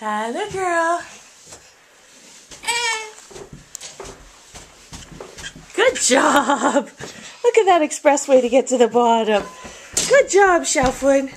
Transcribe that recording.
Hello, girl. Eh. Good job. Look at that expressway to get to the bottom. Good job, Shelfwood.